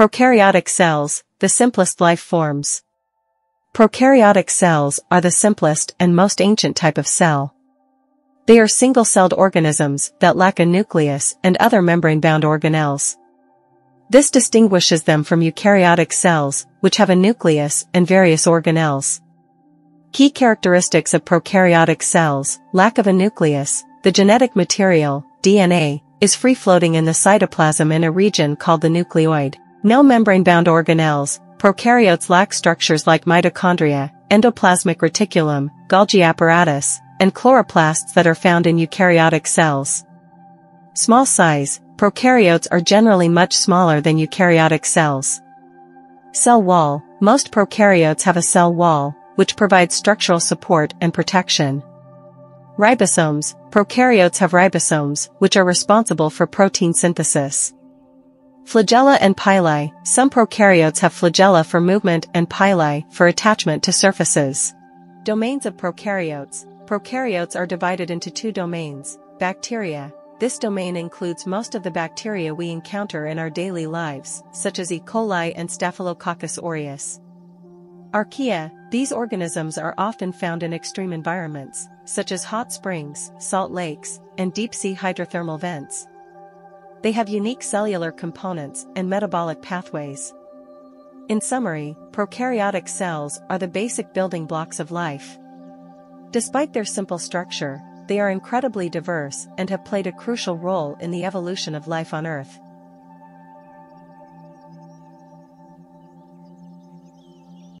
Prokaryotic cells, the simplest life forms. Prokaryotic cells are the simplest and most ancient type of cell. They are single-celled organisms that lack a nucleus and other membrane-bound organelles. This distinguishes them from eukaryotic cells, which have a nucleus and various organelles. Key characteristics of prokaryotic cells, lack of a nucleus, the genetic material, DNA, is free-floating in the cytoplasm in a region called the nucleoid. No membrane-bound organelles, prokaryotes lack structures like mitochondria, endoplasmic reticulum, Golgi apparatus, and chloroplasts that are found in eukaryotic cells. Small size, prokaryotes are generally much smaller than eukaryotic cells. Cell wall, most prokaryotes have a cell wall, which provides structural support and protection. Ribosomes, prokaryotes have ribosomes, which are responsible for protein synthesis. Flagella and pili, some prokaryotes have flagella for movement and pili for attachment to surfaces. Domains of prokaryotes, Prokaryotes are divided into two domains, bacteria. This domain includes most of the bacteria we encounter in our daily lives, such as E. coli and Staphylococcus aureus. Archaea, these organisms are often found in extreme environments, such as hot springs, salt lakes, and deep-sea hydrothermal vents. They have unique cellular components and metabolic pathways. In summary, prokaryotic cells are the basic building blocks of life. Despite their simple structure, they are incredibly diverse and have played a crucial role in the evolution of life on Earth.